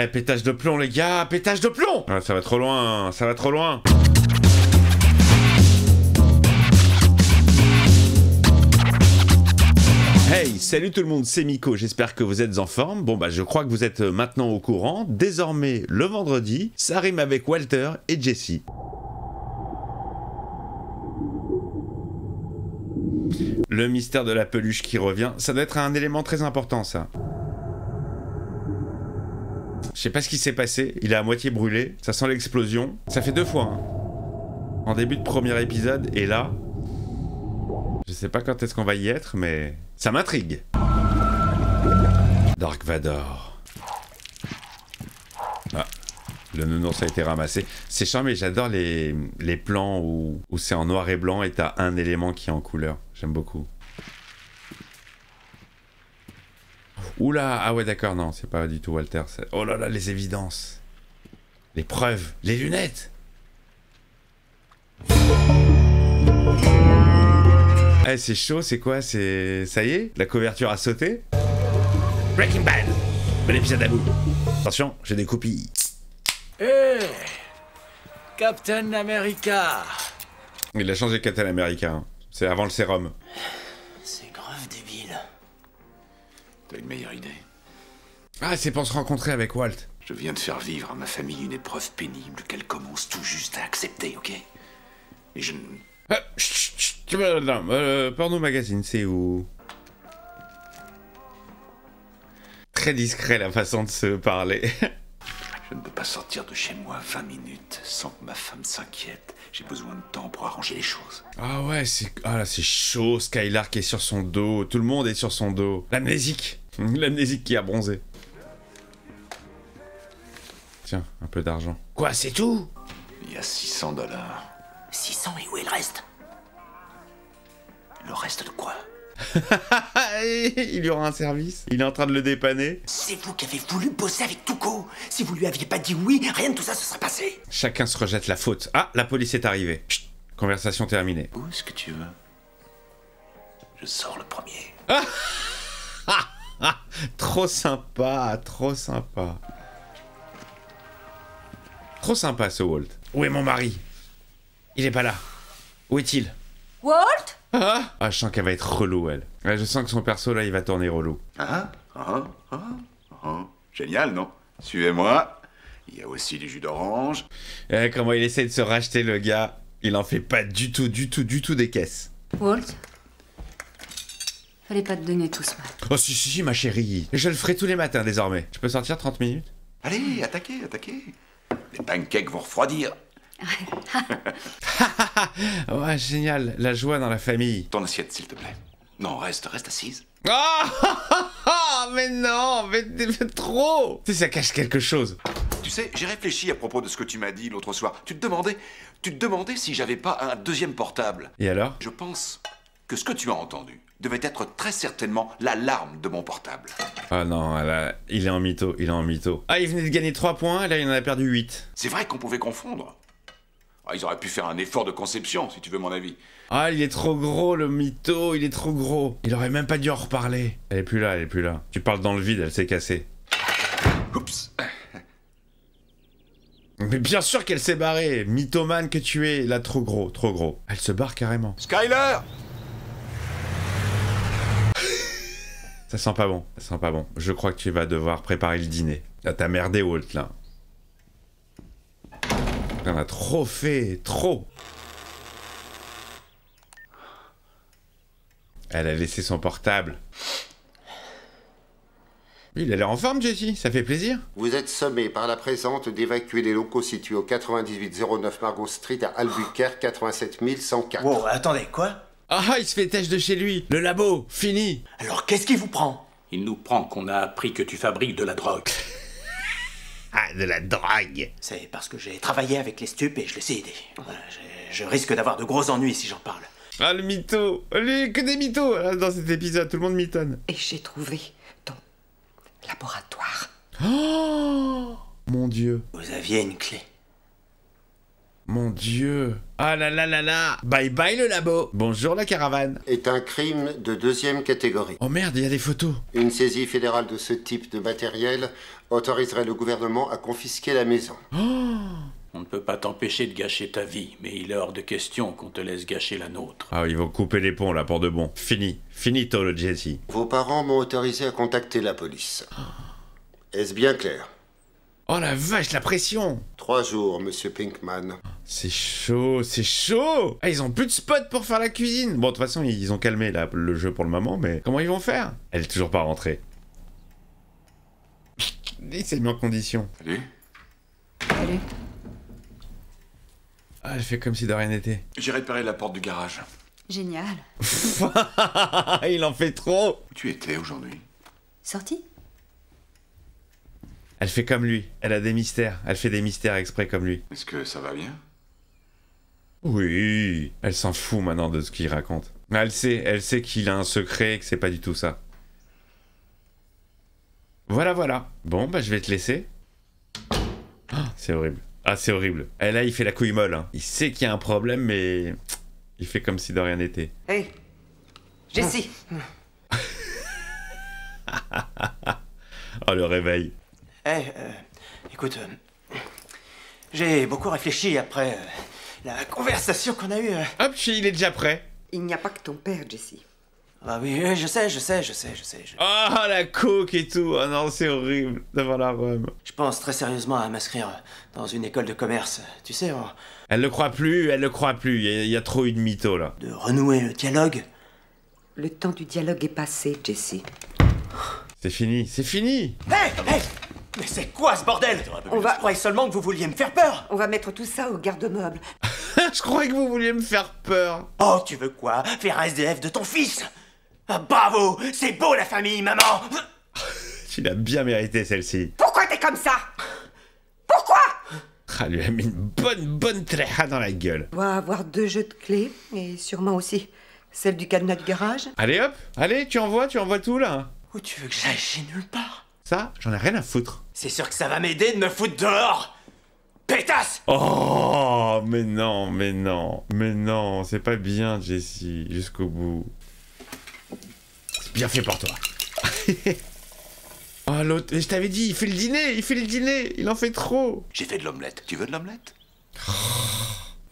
Eh, pétage de plomb, les gars, pétage de plomb ah, Ça va trop loin, ça va trop loin. Hey, salut tout le monde, c'est Miko, j'espère que vous êtes en forme. Bon bah je crois que vous êtes maintenant au courant. Désormais, le vendredi, ça rime avec Walter et Jessie. Le mystère de la peluche qui revient, ça doit être un élément très important ça. Je sais pas ce qui s'est passé, il est à moitié brûlé, ça sent l'explosion. Ça fait deux fois, hein. En début de premier épisode, et là... Je sais pas quand est-ce qu'on va y être, mais... Ça m'intrigue Dark Vador. Ah, le nounours a été ramassé. C'est charmé, j'adore les, les plans où, où c'est en noir et blanc et t'as un élément qui est en couleur. J'aime beaucoup. Oula, ah ouais d'accord, non, c'est pas du tout Walter. Oh là là, les évidences. Les preuves, les lunettes. Eh, c'est chaud, c'est quoi C'est... Ça y est La couverture a sauté Breaking Bad Bon épisode à bout. Attention, j'ai des copies. Eh Captain America Il a changé Captain America. Hein. C'est avant le sérum. T'as une meilleure idée Ah, c'est pour se rencontrer avec Walt. Je viens de faire vivre à ma famille une épreuve pénible qu'elle commence tout juste à accepter, ok? Et je ne... Ah, chut, chut, euh, porno magazine, c'est où? Très discret la façon de se parler. je ne peux pas sortir de chez moi 20 minutes sans que ma femme s'inquiète. J'ai besoin de temps pour arranger les choses. Ah ouais, c'est ah là c'est chaud. Skylark est sur son dos. Tout le monde est sur son dos. L'amnésique. L'amnésique qui a bronzé. Tiens, un peu d'argent. Quoi, c'est tout? Il y a 600 dollars. 600 et où est le reste? Le reste de quoi? il y aura un service. Il est en train de le dépanner. C'est vous qui avez voulu bosser avec Tuco. Si vous lui aviez pas dit oui, rien de tout ça se serait passé. Chacun se rejette la faute. Ah, la police est arrivée. Chut, conversation terminée. Où est-ce que tu veux? Je sors le premier. trop sympa, trop sympa. Trop sympa ce Walt. Où est mon mari? Il est pas là. Où est-il? Walt? Ah, ah, je sens qu'elle va être relou, elle. je sens que son perso, là, il va tourner relou. Ah, ah, ah, ah. Génial, non? Suivez-moi. Il y a aussi du jus d'orange. Eh, comment il essaie de se racheter, le gars? Il en fait pas du tout, du tout, du tout des caisses. Walt? Fallait pas te donner tout ce matin. Oh, si, si, si, ma chérie. Je le ferai tous les matins, désormais. Je peux sortir 30 minutes? Allez, attaquez, attaquez. Les pancakes vont refroidir. ouais, génial, la joie dans la famille. Ton assiette, s'il te plaît. Non, reste, reste assise. Ah Mais non, mais, trop Tu sais, ça cache quelque chose. Tu sais, j'ai réfléchi à propos de ce que tu m'as dit l'autre soir. Tu te demandais, tu te demandais si j'avais pas un deuxième portable. Et alors? Je pense que ce que tu as entendu devait être très certainement l'alarme de mon portable. Ah non, il est en mytho, il est en mytho. Ah, il venait de gagner 3 points, là il en a perdu 8. C'est vrai qu'on pouvait confondre. Ah, ils auraient pu faire un effort de conception, si tu veux mon avis. Ah, il est trop gros, le mytho, il est trop gros. Il aurait même pas dû en reparler. Elle est plus là, elle est plus là. Tu parles dans le vide, elle s'est cassée. Oups. Mais bien sûr qu'elle s'est barrée. Mythomane que tu es, là, trop gros, trop gros. Elle se barre carrément. Skyler Ça sent pas bon, ça sent pas bon. Je crois que tu vas devoir préparer le dîner. Là, t'as merdé, Walt, là. On a trop fait, trop. Elle a laissé son portable. Il a l'air en forme, Jessie, ça fait plaisir. Vous êtes sommé par la présente d'évacuer les locaux situés au 9809 Margot Street à Albuquerque 87104. Bon, attendez, quoi? Ah, il se fait têche de chez lui. Le labo, fini. Alors qu'est-ce qui vous prend? Il nous prend qu'on a appris que tu fabriques de la drogue. Ah, de la drogue C'est parce que j'ai travaillé avec les stupes et je les ai aidés. Je, risque d'avoir de gros ennuis si j'en parle. Ah, le mytho Lui, que des mythos hein, dans cet épisode, tout le monde mitonne. Et j'ai trouvé ton laboratoire. Oh Mon dieu Vous aviez une clé. Mon dieu. Ah là là là là. Bye bye le labo. Bonjour la caravane. Est un crime de deuxième catégorie. Oh merde, il y a des photos. Une saisie fédérale de ce type de matériel autoriserait le gouvernement à confisquer la maison. On ne peut pas t'empêcher de gâcher ta vie, mais il est hors de question qu'on te laisse gâcher la nôtre. Ah, ils vont couper les ponts là pour de bon. Fini. Finito le Jesse. Vos parents m'ont autorisé à contacter la police. Est-ce bien clair? Oh la vache, la pression. Trois jours, monsieur Pinkman. C'est chaud, c'est chaud Ah, ils ont plus de spot pour faire la cuisine Bon, de toute façon, ils ont calmé là, le jeu pour le moment, mais comment ils vont faire? Elle est toujours pas rentrée. Il s'est mis en condition. Salut. Salut. Ah, elle fait comme si de rien n'était. J'ai réparé la porte du garage. Génial. Il en fait trop Où tu étais aujourd'hui? Sorti Elle fait comme lui, elle a des mystères, elle fait des mystères exprès comme lui. Est-ce que ça va bien? Oui, elle s'en fout maintenant de ce qu'il raconte. Mais elle sait, elle sait qu'il a un secret et que c'est pas du tout ça. Voilà, voilà. Bon, bah je vais te laisser. Ah, c'est horrible. Ah, c'est horrible. Et là, il fait la couille molle. hein. Il sait qu'il y a un problème, mais il fait comme si de rien n'était. Hé Jessie Oh, le réveil. Eh, euh, écoute, euh, j'ai beaucoup réfléchi après euh, la conversation qu'on a eue. euh. Hop, il est déjà prêt. Il n'y a pas que ton père, Jessie. Ah oui, je sais, je sais, je sais, je sais. Je, Oh, la coke et tout. Oh non, c'est horrible d'avoir la rhum. je pense très sérieusement à m'inscrire dans une école de commerce. Tu sais, en- Elle le croit plus, elle le croit plus. Il y a, il y a trop eu de mythos là. de renouer le dialogue. Le temps du dialogue est passé, Jessie. C'est fini, c'est fini. Hé, hé Mais c'est quoi ce bordel On va- Je croyais seulement que vous vouliez me faire peur. On va mettre tout ça au garde-meuble. Je croyais que vous vouliez me faire peur. Oh, tu veux quoi? Faire un SDF de ton fils Ah, Bravo C'est beau la famille, maman Tu l'as bien mérité celle-ci. Pourquoi t'es comme ça? Pourquoi? Ah, lui a mis une bonne, bonne tréha dans la gueule. On va avoir deux jeux de clés, et sûrement aussi celle du cadenas du garage. Allez hop, allez, tu envoies, tu envoies tout là. Où tu veux que j'aille J'ai nulle part? Ça, j'en ai rien à foutre. C'est sûr que ça va m'aider de me foutre dehors Pétasse Oh, mais non, mais non, mais non, c'est pas bien, Jessie, jusqu'au bout. C'est bien fait pour toi. oh, l'autre, je t'avais dit, il fait le dîner, il fait le dîner, il en fait trop. J'ai fait de l'omelette. Tu veux de l'omelette?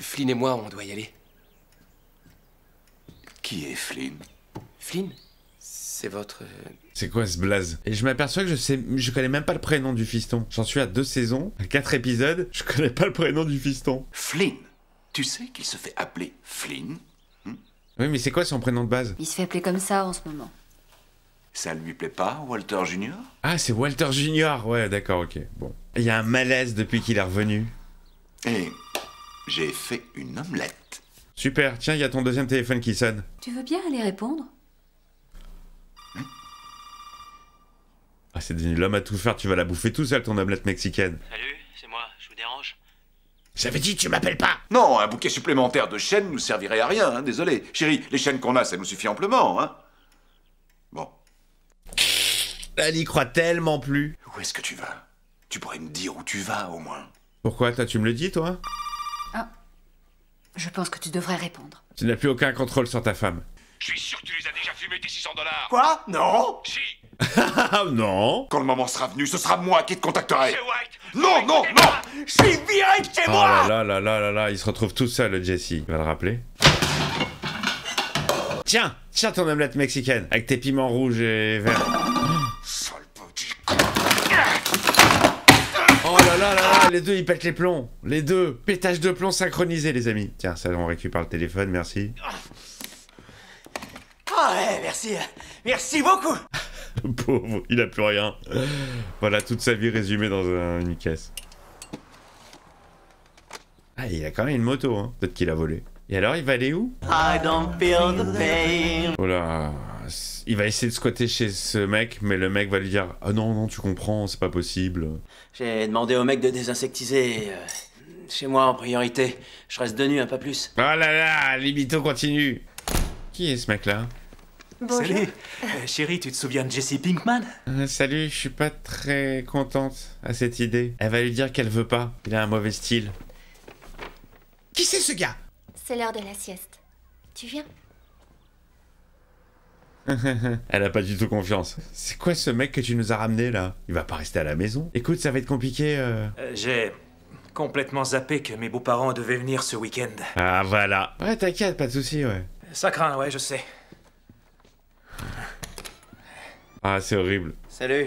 Flynn et moi, on doit y aller. Qui est Flynn? Flynn? C'est votre... euh, C'est quoi ce blaze Et je m'aperçois que je sais, je connais même pas le prénom du fiston. J'en suis à deux saisons, à quatre épisodes, je connais pas le prénom du fiston. Flynn Tu sais qu'il se fait appeler Flynn Oui, mais c'est quoi son prénom de base? Il se fait appeler comme ça en ce moment. Ça lui plaît pas, Walter Jr. Ah, c'est Walter Junior. Ouais, d'accord, ok. Bon. Il y a un malaise depuis qu'il est revenu. Et j'ai fait une omelette. Super, tiens, il y a ton deuxième téléphone qui sonne. Tu veux bien aller répondre? Ah, c'est devenu l'homme à tout faire, tu vas la bouffer tout seul, ton omelette mexicaine. Salut, c'est moi, je vous dérange? J'avais dit, tu m'appelles pas Non, un bouquet supplémentaire de chaînes nous servirait à rien, hein, désolé. Chérie, les chaînes qu'on a, ça nous suffit amplement, hein. Bon, Elle y croit tellement plus. où est-ce que tu vas? Tu pourrais me dire où tu vas, au moins. Pourquoi, toi, tu me le dis, toi? Je pense que tu devrais répondre. Tu n'as plus aucun contrôle sur ta femme. Je suis sûr que tu les as déjà fumés tes 600 dollars. Quoi? Non Si. Non Quand le moment sera venu, ce sera moi qui te contacterai. White Non, non, non Je suis viré de chez Oh moi là là là là là là, il se retrouve tout seul, le Jesse. Il va le rappeler? Tiens, tiens ton omelette mexicaine, avec tes piments rouges et verts. Sale petit con. Oh là là là là, les deux ils pètent les plombs. Les deux. Pétage de plomb synchronisé, les amis. Tiens, ça, on récupère le téléphone, merci. Ah ouais, merci Merci beaucoup pauvre, il a plus rien. Voilà toute sa vie résumée dans un- une caisse. Ah, il a quand même une moto, hein. Peut-être qu'il a volé. Et alors, il va aller où? I don't feel the pain Oh là, il va essayer de squatter chez ce mec, mais le mec va lui dire Ah non, non, tu comprends, c'est pas possible. J'ai demandé au mec de désinsectiser. euh, chez moi en priorité. Je reste de nu, un pas plus. Oh là là, Libito continue. Qui est ce mec-là Salut Euh, Chérie, tu te souviens de Jesse Pinkman? Euh, Salut, je suis pas très contente à cette idée. Elle va lui dire qu'elle veut pas. Il a un mauvais style. Qui c'est ce gars? C'est l'heure de la sieste. Tu viens? Elle a pas du tout confiance. C'est quoi ce mec que tu nous as ramené là? Il va pas rester à la maison? Écoute, ça va être compliqué. euh. Euh, J'ai complètement zappé que mes beaux-parents devaient venir ce week-end. Ah voilà. Ouais, t'inquiète, pas de soucis, ouais. Ça craint, ouais, je sais. Ah, c'est horrible. Salut.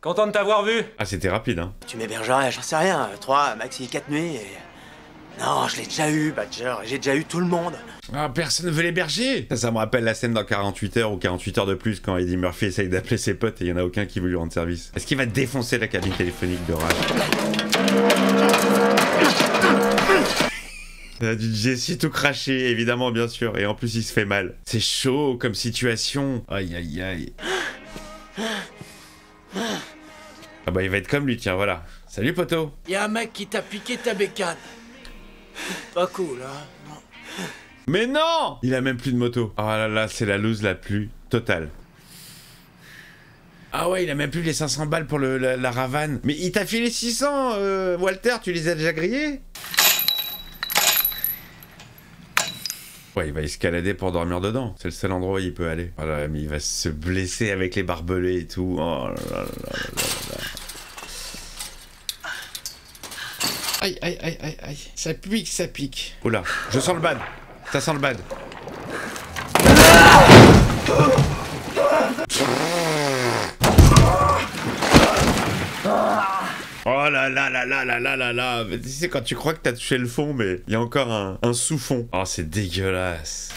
Content de t'avoir vu Ah, c'était rapide, hein. Tu m'hébergerais, j'en sais rien. Trois, maxi quatre nuits et... Non, je l'ai déjà eu, Badger. J'ai déjà eu tout le monde. Ah, personne ne veut l'héberger Ça, ça me rappelle la scène dans 48 heures ou 48 heures de plus quand Eddie Murphy essaye d'appeler ses potes et il y en a aucun qui veut lui rendre service. Est-ce qu'il va défoncer la cabine téléphonique de rage Il a du Jesse tout craché, évidemment, bien sûr. Et en plus, il se fait mal. C'est chaud comme situation. Aïe, aïe, aïe. Ah bah, il va être comme lui, tiens, voilà. Salut, poteau. Y a un mec qui t'a piqué ta bécane. Pas cool, hein Mais non Il a même plus de moto. Oh là là, c'est la loose la plus totale. Ah ouais, il a même plus les 500 balles pour le, la, la Ravane. Mais il t'a filé 600, euh, Walter, tu les as déjà grillés? Ouais, il va escalader pour dormir dedans. C'est le seul endroit où il peut aller. Voilà, mais il va se blesser avec les barbelés et tout. Oh là là là là là là. Aïe, aïe, aïe, aïe, aïe. Ça pique, ça pique. Oula, je sens le bad. Ça sent le bad. Oh là là là là là là là là Tu sais quand tu crois que t'as touché le fond mais il y a encore un, sous-fond. Oh c'est dégueulasse.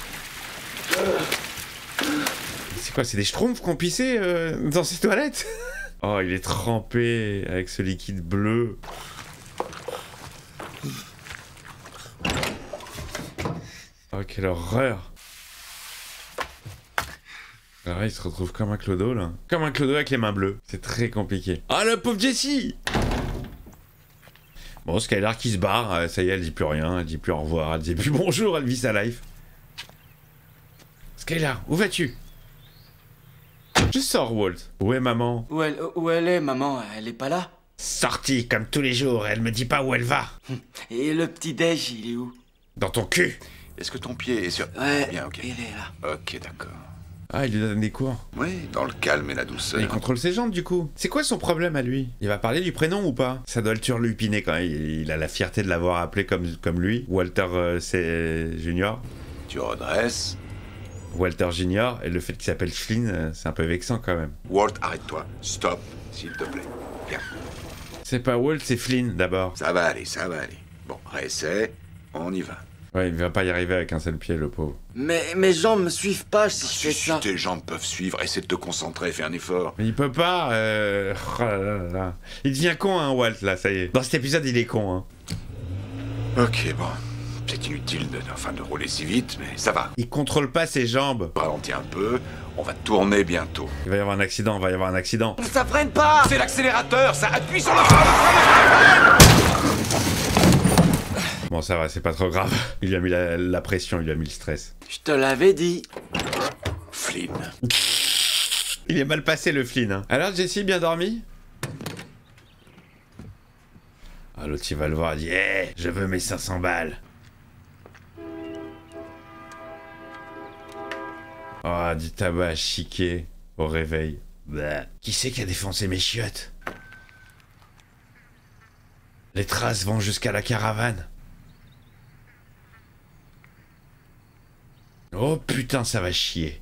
C'est quoi C'est des schtroumpfs qu'on pissé euh, dans ces toilettes? Oh il est trempé avec ce liquide bleu. Oh quelle horreur alors là, il se retrouve comme un clodo là. Comme un clodo avec les mains bleues. C'est très compliqué. Ah le pauvre Jessie Bon, Skylar qui se barre, euh, ça y est, elle dit plus rien, elle dit plus au revoir, elle dit plus bonjour, elle vit sa life. Skylar, où vas-tu? Je sors, Walt. Où est maman? Où elle, où elle est, maman? Elle est pas là? Sortie, comme tous les jours, elle me dit pas où elle va. Et le petit déj, il est où? Dans ton cul Est-ce que ton pied est sur... Ouais, Bien, ok. il est là. Ok, d'accord. Ah, il lui donne des cours. Oui, dans le calme et la Il douceur. contrôle ses jambes du coup. C'est quoi son problème à lui? Il va parler du prénom ou pas? Ça doit le turlupiner quand même. Il, il a la fierté de l'avoir appelé comme, comme lui. Walter euh, c'est Junior. Tu redresses. Walter Junior. Et le fait qu'il s'appelle Flynn, euh, c'est un peu vexant quand même. Walt, arrête-toi. Stop, s'il te plaît. Bien. C'est pas Walt, c'est Flynn d'abord. Ça va aller, ça va aller. Bon, réessaie. On y va. Ouais, il va pas y arriver avec un seul pied, le pauvre. Mais mes jambes me suivent pas si je Si, fais si ça. tes jambes peuvent suivre, essaie de te concentrer, fais un effort. Mais il peut pas. Euh... oh là là là là. Il devient con, hein, Walt, là, ça y est. Dans cet épisode, il est con, hein. Ok, bon. C'est inutile de, enfin, de rouler si vite, mais ça va. Il contrôle pas ses jambes. Ralentis un peu, on va tourner bientôt. Il va y avoir un accident, il va y avoir un accident. Ça freine pas C'est l'accélérateur, ça appuie sur le frein Bon, ça va, c'est pas trop grave. Il lui a mis la, la pression, il lui a mis le stress. Je te l'avais dit. Flynn. Il est mal passé, le Flynn. hein. Alors, Jessie, bien dormi? Ah, l'autre, il va le voir, il dit Hé, je veux mes 500 balles. Ah, du tabac chiqué au réveil. Bah. Qui c'est qui a défoncé mes chiottes? Les traces vont jusqu'à la caravane. Oh putain, ça va chier.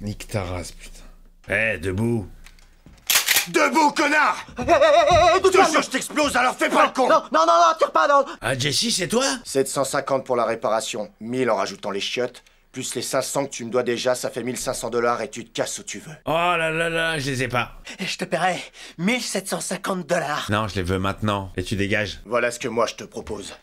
Nique ta race, putain. Eh, debout. Debout, connard Toujours je t'explose, alors fais pas le con Non, non, non, non, tire pas, non Ah, Jessie, c'est toi? 750 pour la réparation, 1000 en rajoutant les chiottes, plus les 500 que tu me dois déjà, ça fait 1500 dollars et tu te casses où tu veux. Oh là là là, je les ai pas. Et je te paierai 1750 dollars. Non, je les veux maintenant. Et tu dégages. Voilà ce que moi je te propose.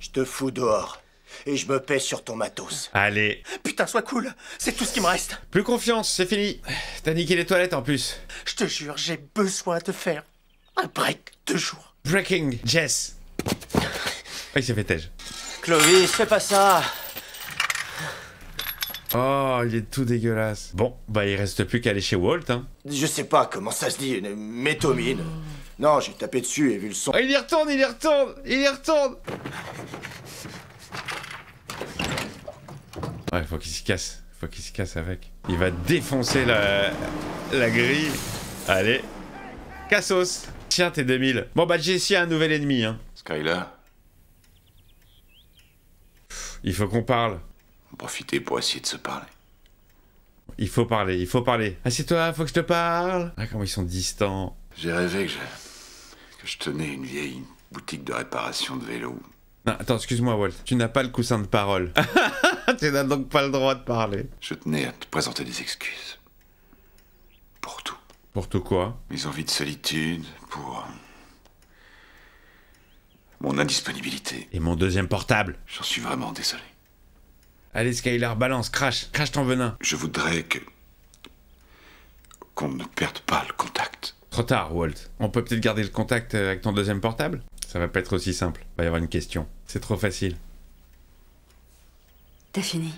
Je te fous dehors. Et je me paie sur ton matos. Allez. Putain, sois cool. C'est tout ce qui me reste. Plus confiance, c'est fini. T'as niqué les toilettes en plus. Je te jure, j'ai besoin de faire un break de jours. Breaking Jess. Ah, il s'est fait tège. Clovis, fais pas ça. Oh, il est tout dégueulasse. Bon, bah il reste plus qu'à aller chez Walt, hein. Je sais pas comment ça se dit, une métomine. Non, j'ai tapé dessus et vu le son. Oh, il y retourne, il y retourne, il y retourne Ouais, faut qu'il se casse. Faut qu'il se casse avec. Il va défoncer la, la grille. Allez. Cassos. Tiens, t'es 2000. Bon, bah, Jessie a un nouvel ennemi, hein. Skyler, Il faut qu'on parle. en profiter pour essayer de se parler. Il faut parler, il faut parler. Assieds-toi, faut que je te parle. Ah, comment ils sont distants. J'ai rêvé que je, que je tenais une vieille boutique de réparation de vélo. Non, attends, excuse-moi, Walt. Tu n'as pas le coussin de parole. tu n'as donc pas le droit de parler. Je tenais à te présenter des excuses. Pour tout. Pour tout quoi? Mes envies de solitude, pour... euh, Mon indisponibilité. Et mon deuxième portable. J'en suis vraiment désolé. Allez, Skylar, balance, crache, crache ton venin. Je voudrais que... qu'on ne perde pas le contact. Trop tard, Walt. On peut peut-être garder le contact euh, avec ton deuxième portable? Ça va pas être aussi simple. Va y avoir une question. C'est trop facile. T'as fini.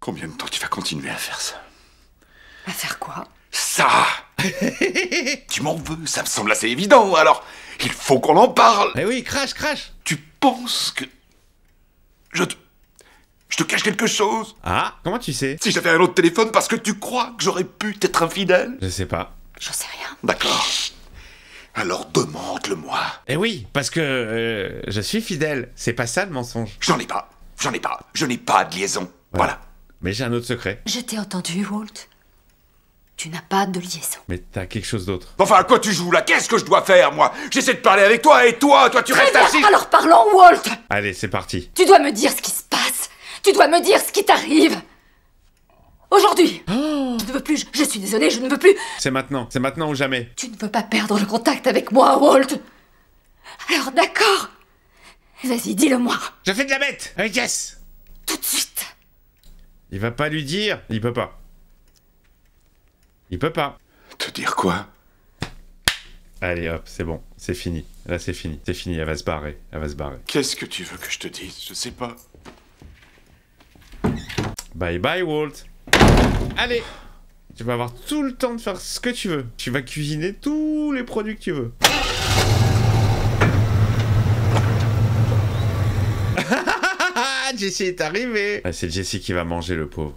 Combien de temps tu vas continuer à faire ça? À faire quoi? Ça Tu m'en veux, ça me semble assez évident, alors il faut qu'on en parle Eh oui, crache, crache Tu penses que... Je te... Je te cache quelque chose? Ah, comment tu sais? Si j'avais un autre téléphone parce que tu crois que j'aurais pu t'être infidèle Je sais pas. J'en sais rien. D'accord. Alors demande-le-moi. Eh oui, parce que euh, je suis fidèle. C'est pas ça le mensonge. J'en ai pas. J'en ai pas. Je n'ai pas de liaison. Voilà. Mais j'ai un autre secret. Je t'ai entendu, Walt. Tu n'as pas de liaison. Mais t'as quelque chose d'autre. Enfin, à quoi tu joues là? Qu'est-ce que je dois faire, moi? J'essaie de parler avec toi et toi, toi tu Très restes bien, assis alors parlons, Walt Allez, c'est parti. Tu dois me dire ce qui se passe. Tu dois me dire ce qui t'arrive. Aujourd'hui. Je ne veux plus, je, je suis désolée, je ne veux plus. C'est maintenant. C'est maintenant ou jamais. Tu ne veux pas perdre le contact avec moi, Walt. Alors d'accord. Vas-y, dis-le-moi. Je fais de la bête Avec Jess Tout de suite. Il va pas lui dire. Il peut pas. Il peut pas. Te dire quoi? Allez hop, c'est bon. C'est fini. Là, c'est fini. C'est fini. Elle va se barrer. Elle va se barrer. Qu'est-ce que tu veux que je te dise? Je sais pas. Bye bye, Walt. Allez Tu vas avoir tout le temps de faire ce que tu veux. Tu vas cuisiner tous les produits que tu veux. Jessie est arrivé ah, C'est Jessie qui va manger, le pauvre.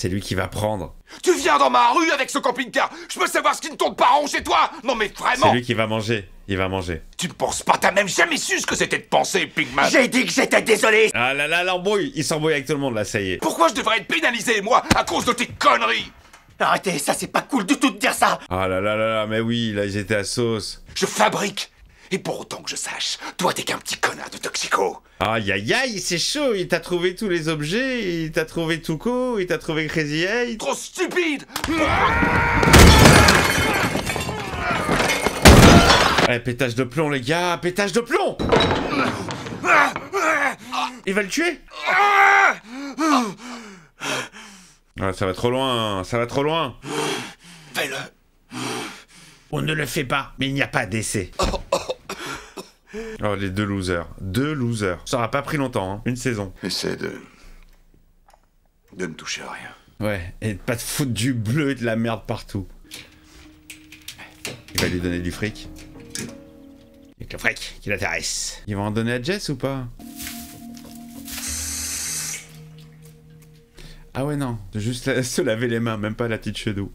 C'est lui qui va prendre. Tu viens dans ma rue avec ce camping-car Je peux savoir ce qui ne tourne pas rond chez toi Non mais C'est vraiment lui qui va manger. Il va manger. Tu ne penses pas, t'as même jamais su ce que c'était de penser, Pigman J'ai dit que j'étais désolé Ah là là, l'embrouille Il s'embrouille avec tout le monde, là, ça y est. Pourquoi je devrais être pénalisé, moi, à cause de tes conneries? Arrêtez, ça c'est pas cool du tout de dire ça Ah là là là là, mais oui, là, ils étaient à sauce. Je fabrique Et pour autant que je sache, toi t'es qu'un petit connard de toxico. Aïe aïe aïe, c'est chaud, il t'a trouvé tous les objets, il t'a trouvé Tuco, il t'a trouvé Crazy Eight. Trop stupide. Ouais, pétage de plomb, les gars, pétage de plomb. Il va le tuer. Ah, ça va trop loin, ça va trop loin. Fais-le. On ne le fait pas, mais il n'y a pas d'essai. Oh, les deux losers. Deux losers. Ça aura pas pris longtemps, hein. Une saison. Essaie de... de ne toucher à rien. Ouais, et de pas te foutre du bleu et de la merde partout. Il va lui donner du fric. Avec le fric qui l'intéresse. Ils vont en donner à Jess ou pas? Ah ouais, non. De juste la- se laver les mains, même pas la petite chedou.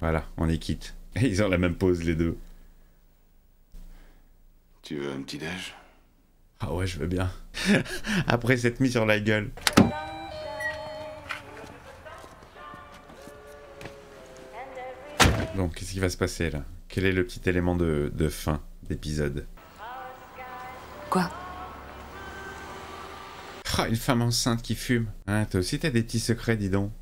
Voilà, on est quitte. Et ils ont la même pose, les deux. Tu veux un petit déj? Ah ouais, je veux bien. Après s'être mis sur la gueule. Bon, qu'est-ce qui va se passer là? Quel est le petit élément de, de fin d'épisode? Quoi? Ah, une femme enceinte qui fume. Hein, toi aussi t'as des petits secrets, dis donc.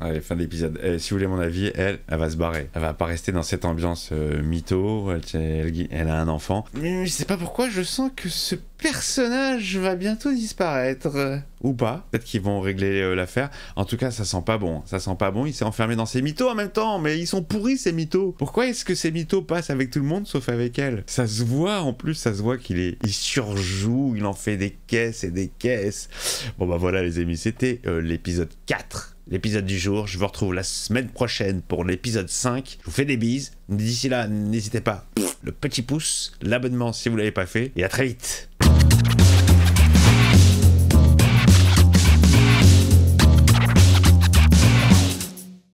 Allez, fin de l'épisode. Si vous voulez mon avis, elle, elle va se barrer. Elle va pas rester dans cette ambiance euh, mytho. Elle, elle- elle a un enfant. Mais je sais pas pourquoi, je sens que ce personnage va bientôt disparaître. Ou pas. Peut-être qu'ils vont régler euh, l'affaire. En tout cas, ça sent pas bon. Ça sent pas bon. Il s'est enfermé dans ses mythos en même temps. Mais ils sont pourris, ces mythos. Pourquoi est-ce que ces mythos passent avec tout le monde sauf avec elle? Ça se voit en plus. Ça se voit qu'il est. Il surjoue. Il en fait des caisses et des caisses. Bon bah voilà, les amis. C'était euh, l'épisode 4 l'épisode du jour. Je vous retrouve la semaine prochaine pour l'épisode 5. Je vous fais des bises. D'ici là, n'hésitez pas, le petit pouce, l'abonnement si vous l'avez pas fait, et à très vite.